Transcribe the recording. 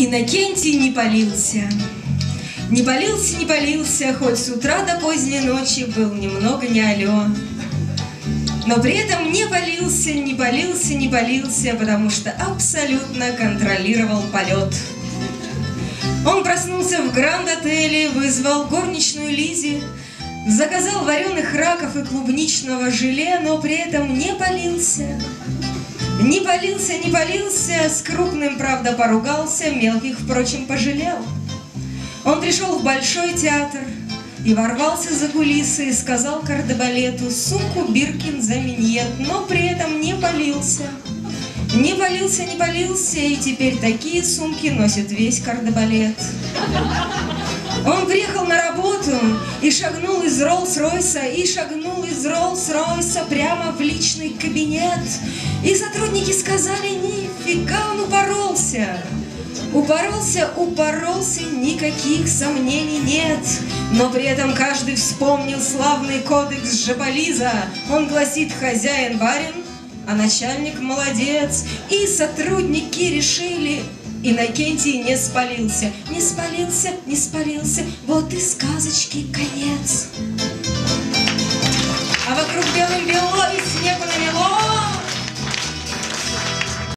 Иннокентий не полился. Не полился, не полился, хоть с утра до поздней ночи был немного не алё. Но при этом не полился, не полился, не полился, потому что абсолютно контролировал полет. Он проснулся в гранд-отеле, вызвал горничную Лизи, заказал вареных раков и клубничного желе, но при этом не полился. Не полился, не полился, с крупным, правда, поругался, мелких, впрочем, пожалел. Он пришел в Большой театр и ворвался за кулисы и сказал кардебалету сумку Биркин за миньет, но при этом не полился. Не полился, не полился, и теперь такие сумки носит весь кардебалет. Он приехал на работу и шагнул из Роллс-Ройса, и шагнул из Роллс-Ройса прямо в личный кабинет. И сотрудники сказали, нифига он упоролся. Упоролся, упоролся, никаких сомнений нет. Но при этом каждый вспомнил славный кодекс Жабализа. Он гласит «хозяин барин», а начальник молодец. И сотрудники решили, Иннокентий не спалился, не спалился, не спалился, вот и сказочки конец. А вокруг белым бело и снегу намело,